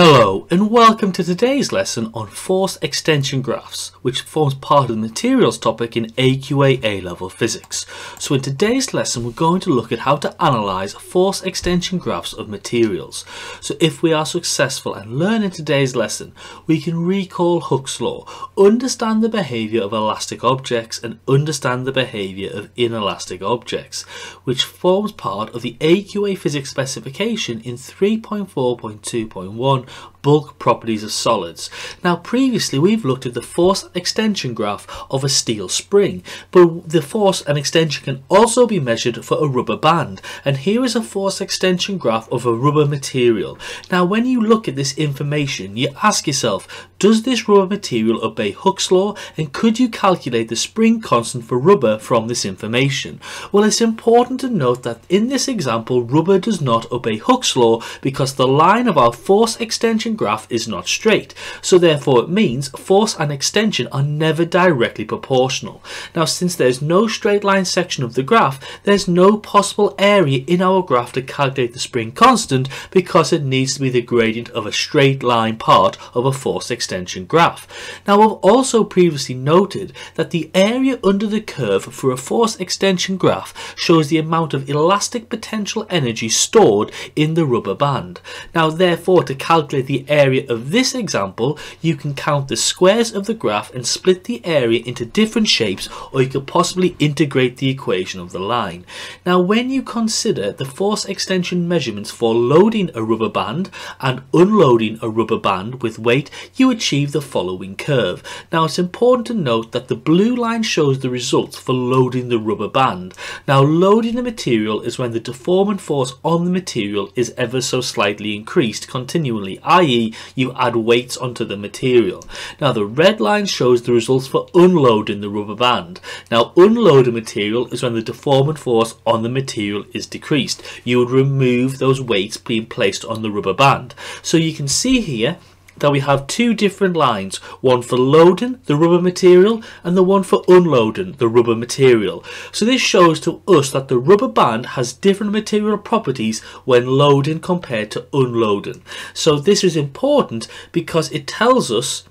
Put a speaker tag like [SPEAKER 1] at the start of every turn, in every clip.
[SPEAKER 1] Hello and welcome to today's lesson on force extension graphs which forms part of the materials topic in AQA A-level physics. So in today's lesson we're going to look at how to analyse force extension graphs of materials. So if we are successful and learn in today's lesson we can recall Hooke's law, understand the behaviour of elastic objects and understand the behaviour of inelastic objects which forms part of the AQA physics specification in 3.4.2.1 on bulk properties of solids. Now previously we've looked at the force extension graph of a steel spring but the force and extension can also be measured for a rubber band and here is a force extension graph of a rubber material. Now when you look at this information you ask yourself does this rubber material obey Hooke's law and could you calculate the spring constant for rubber from this information? Well it's important to note that in this example rubber does not obey Hooke's law because the line of our force extension graph is not straight so therefore it means force and extension are never directly proportional. Now since there's no straight line section of the graph there's no possible area in our graph to calculate the spring constant because it needs to be the gradient of a straight line part of a force extension graph. Now I've also previously noted that the area under the curve for a force extension graph shows the amount of elastic potential energy stored in the rubber band. Now therefore to calculate the area of this example, you can count the squares of the graph and split the area into different shapes or you could possibly integrate the equation of the line. Now when you consider the force extension measurements for loading a rubber band and unloading a rubber band with weight, you achieve the following curve. Now it's important to note that the blue line shows the results for loading the rubber band. Now loading the material is when the deformant force on the material is ever so slightly increased continually, i.e. you add weights onto the material. Now the red line shows the results for unloading the rubber band. Now unloading material is when the deformant force on the material is decreased. You would remove those weights being placed on the rubber band. So you can see here that we have two different lines, one for loading the rubber material and the one for unloading the rubber material. So this shows to us that the rubber band has different material properties when loading compared to unloading. So this is important because it tells us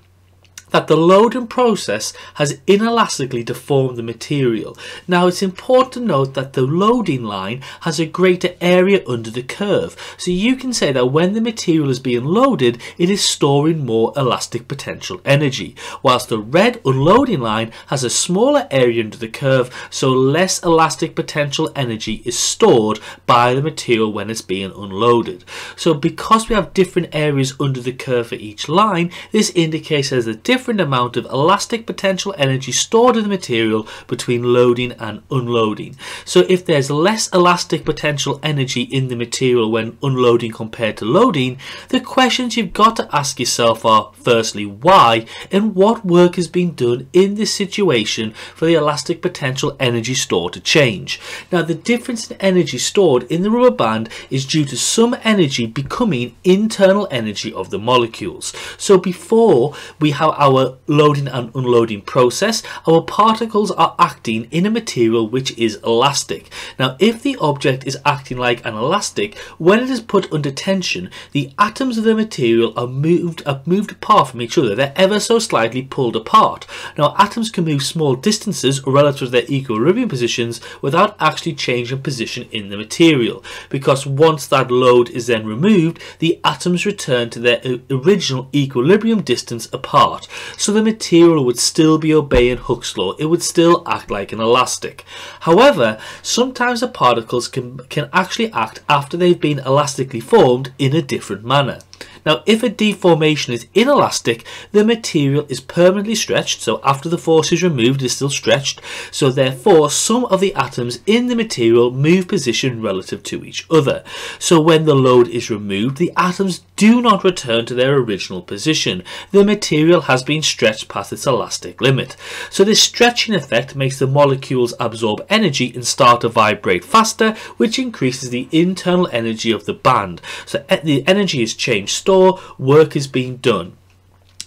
[SPEAKER 1] that the loading process has inelastically deformed the material. Now it's important to note that the loading line has a greater area under the curve so you can say that when the material is being loaded it is storing more elastic potential energy whilst the red unloading line has a smaller area under the curve so less elastic potential energy is stored by the material when it's being unloaded. So because we have different areas under the curve for each line this indicates there's a different different amount of elastic potential energy stored in the material between loading and unloading. So if there's less elastic potential energy in the material when unloading compared to loading, the questions you've got to ask yourself are firstly why and what work has been done in this situation for the elastic potential energy stored to change. Now the difference in energy stored in the rubber band is due to some energy becoming internal energy of the molecules. So before we have our our loading and unloading process, our particles are acting in a material which is elastic. Now, if the object is acting like an elastic, when it is put under tension, the atoms of the material are moved, are moved apart from each other. They're ever so slightly pulled apart. Now, atoms can move small distances relative to their equilibrium positions without actually changing position in the material, because once that load is then removed, the atoms return to their original equilibrium distance apart so the material would still be obeying Hooke's law, it would still act like an elastic. However, sometimes the particles can, can actually act after they've been elastically formed in a different manner. Now, if a deformation is inelastic, the material is permanently stretched, so after the force is removed, it is still stretched, so therefore some of the atoms in the material move position relative to each other. So when the load is removed, the atoms do not return to their original position. The material has been stretched past its elastic limit. So this stretching effect makes the molecules absorb energy and start to vibrate faster, which increases the internal energy of the band. So the energy is changed, stored work is being done.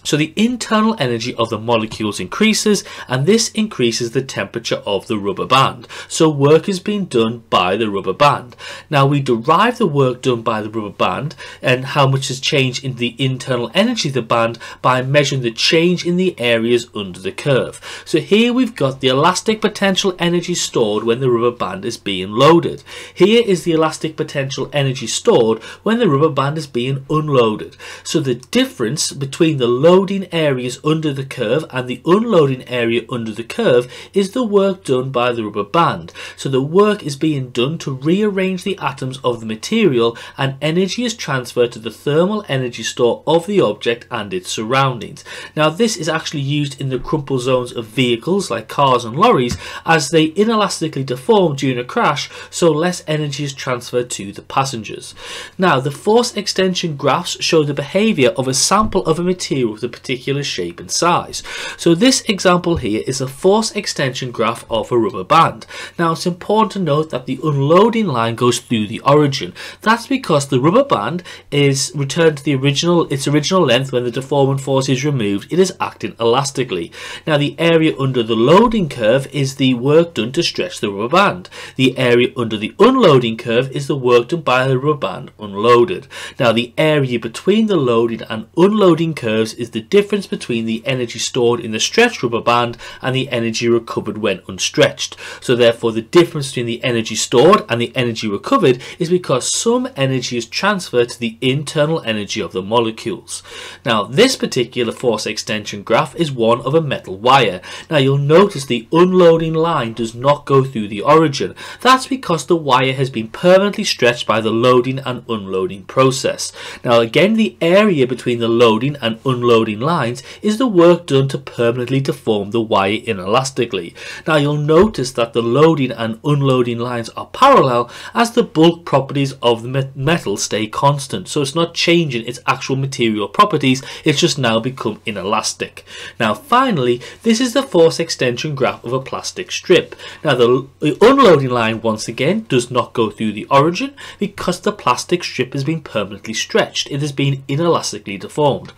[SPEAKER 1] So the internal energy of the molecules increases and this increases the temperature of the rubber band. So work is being done by the rubber band. Now we derive the work done by the rubber band and how much has changed in the internal energy of the band by measuring the change in the areas under the curve. So here we've got the elastic potential energy stored when the rubber band is being loaded. Here is the elastic potential energy stored when the rubber band is being unloaded. So the difference between the loading areas under the curve and the unloading area under the curve is the work done by the rubber band. So the work is being done to rearrange the atoms of the material and energy is transferred to the thermal energy store of the object and its surroundings. Now this is actually used in the crumple zones of vehicles like cars and lorries as they inelastically deform during a crash so less energy is transferred to the passengers. Now the force extension graphs show the behaviour of a sample of a material a particular shape and size. So this example here is a force extension graph of a rubber band. Now it's important to note that the unloading line goes through the origin. That's because the rubber band is returned to the original its original length when the deformant force is removed. It is acting elastically. Now the area under the loading curve is the work done to stretch the rubber band. The area under the unloading curve is the work done by the rubber band unloaded. Now the area between the loading and unloading curves is the difference between the energy stored in the stretched rubber band and the energy recovered when unstretched. So therefore the difference between the energy stored and the energy recovered is because some energy is transferred to the internal energy of the molecules. Now this particular force extension graph is one of a metal wire. Now you'll notice the unloading line does not go through the origin. That's because the wire has been permanently stretched by the loading and unloading process. Now again the area between the loading and unloading lines is the work done to permanently deform the wire inelastically. Now you'll notice that the loading and unloading lines are parallel as the bulk properties of the metal stay constant so it's not changing its actual material properties it's just now become inelastic. Now finally this is the force extension graph of a plastic strip. Now the unloading line once again does not go through the origin because the plastic strip has been permanently stretched. It has been inelastically deformed.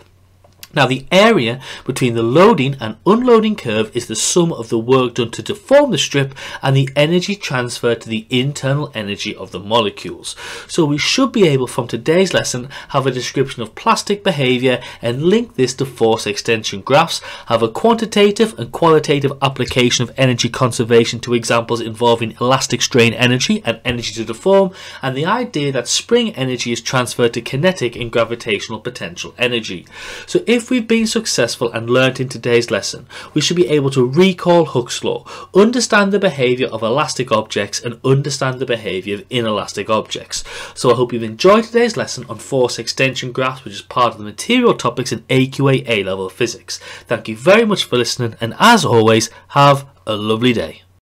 [SPEAKER 1] Now the area between the loading and unloading curve is the sum of the work done to deform the strip and the energy transferred to the internal energy of the molecules. So we should be able from today's lesson have a description of plastic behaviour and link this to force extension graphs, have a quantitative and qualitative application of energy conservation to examples involving elastic strain energy and energy to deform and the idea that spring energy is transferred to kinetic and gravitational potential energy. So if if we've been successful and learnt in today's lesson, we should be able to recall Hooke's law, understand the behaviour of elastic objects and understand the behaviour of inelastic objects. So I hope you've enjoyed today's lesson on force extension graphs which is part of the material topics in AQA A-level physics. Thank you very much for listening and as always, have a lovely day.